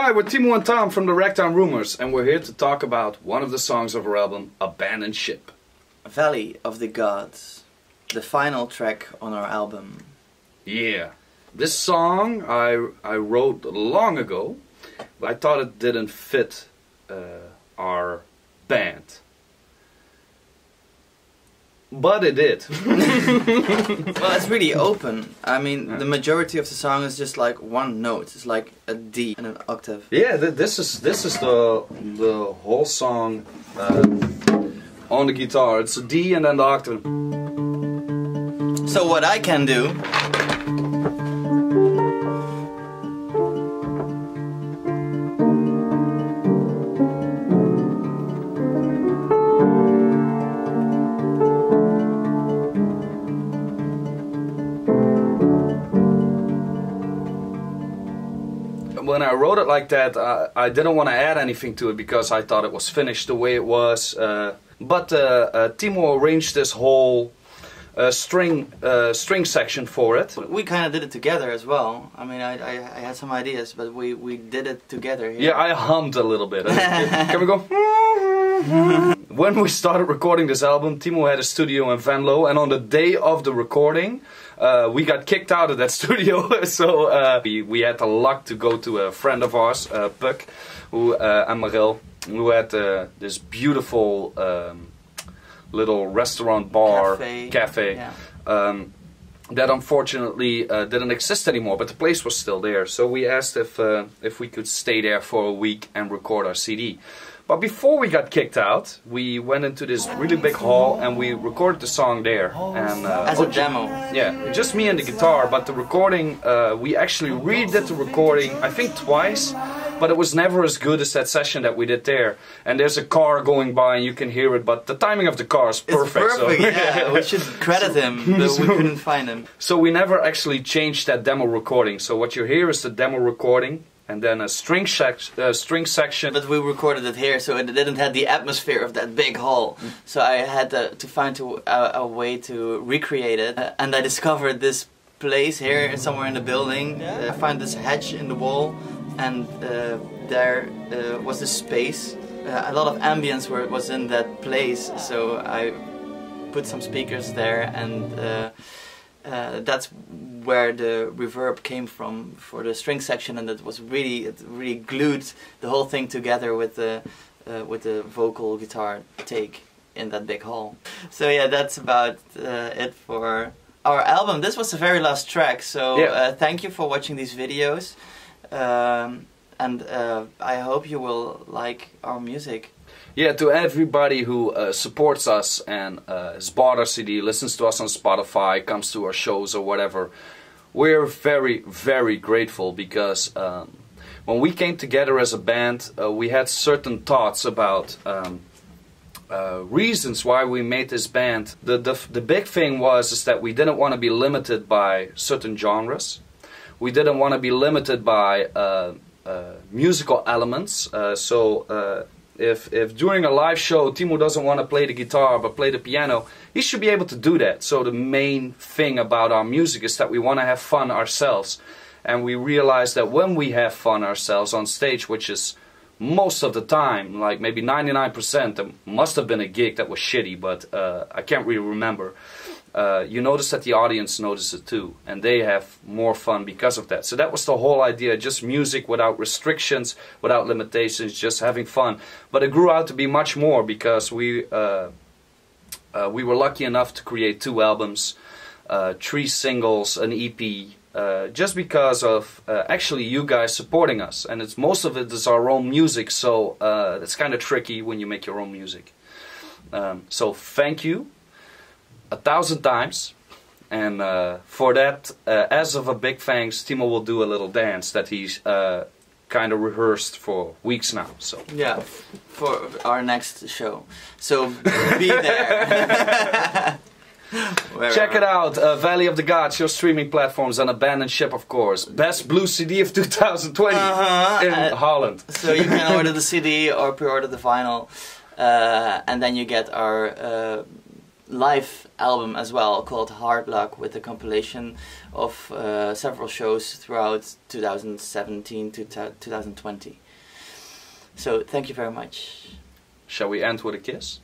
Hi, we're Thimo and Tom from the Ragtime Rumours, and we're here to talk about one of the songs of our album, Abandon Ship. Valley of the Gods, the final track on our album. Yeah, this song I I wrote long ago, but I thought it didn't fit uh, our band. But it did. Well, it's really open. I mean, Yeah. the majority of the song is just like one note. It's like a D and an octave. yeah, th this is this is the the whole song uh, on the guitar. It's a D and then the octave. So what I can do when I wrote it like that, I, I didn't want to add anything to it because I thought it was finished the way it was. Uh, but uh, uh, Thimo arranged this whole uh, string uh, string section for it. we kind of did it together as well. I mean, I, I, I had some ideas, but we, we did it together here. Yeah, I hummed a little bit. Can we go? when we started recording this album, Thimo had a studio in Venlo, and on the day of the recording, uh, we got kicked out of that studio. so uh, we, we had the luck to go to a friend of ours, uh, Puck, who uh, Amarel, who had uh, this beautiful um, little restaurant bar Cafe. cafe Yeah. um, that unfortunately uh, didn't exist anymore, but the place was still there. So we asked if uh, if we could stay there for a week and record our CD. But before we got kicked out, we went into this really big hall and we recorded the song there. And uh, As a demo. yeah, just me and the guitar. But the recording, uh, we actually redid the recording, I think twice. But it was never as good as that session that we did there. And there's a car going by and you can hear it, but the timing of the car is perfect. It's perfect, so, yeah. we should credit him, but we couldn't find him. So we never actually changed that demo recording. So what you hear is the demo recording and then a string, sec- uh, string section. But we recorded it here, so it didn't have the atmosphere of that big hall. So I had to, to find to, a, a way to recreate it, Uh, and I discovered this place here, somewhere in the building. Uh, I found this hatch in the wall, and uh, there uh, was this space. Uh, a lot of ambience were, was in that place, so I put some speakers there, and uh, uh, that's where the reverb came from for the string section, and it was really it really glued the whole thing together with the uh, with the vocal guitar take in that big hall. So yeah, that's about uh, it for our album. This was the very last track, so Yeah. uh, thank you for watching these videos, um, and uh, I hope you will like our music. Yeah, to everybody who uh, supports us and uh, has bought our CD, listens to us on Spotify, comes to our shows or whatever, we're very, very grateful because um, when we came together as a band, uh, we had certain thoughts about um, uh, reasons why we made this band. The, the, the big thing was is that we didn't want to be limited by certain genres. We didn't want to be limited by uh, uh, musical elements. Uh, so uh, if, if during a live show Thimo doesn't want to play the guitar but play the piano, he should be able to do that. So the main thing about our music is that we want to have fun ourselves. And we realize that when we have fun ourselves on stage, which is most of the time, like maybe 99%, there must have been a gig that was shitty, but uh, I can't really remember. Uh, you notice that the audience notices it too, and they have more fun because of that. So that was the whole idea: just music without restrictions, without limitations, just having fun. But it grew out to be much more because we uh, uh, we were lucky enough to create two albums, uh, three singles, an EP, uh, just because of uh, actually you guys supporting us. And it's most of it is our own music, so uh, it's kind of tricky when you make your own music. Um, so thank you a thousand times. And uh, for that, uh, as of a big thanks, Thimo will do a little dance that he's uh, kind of rehearsed for weeks now. So Yeah, for our next show. So be there. check it out, uh, Valley of the Gods, your streaming platforms, and Abandon Ship, of course. Best blue CD of 2020 Uh-huh, in uh, Holland. So you can order the CD or pre-order the vinyl, uh, and then you get our uh, live album as well called Hard Luck with a compilation of uh, several shows throughout 2017 to 2020. So thank you very much. Shall we end with a kiss?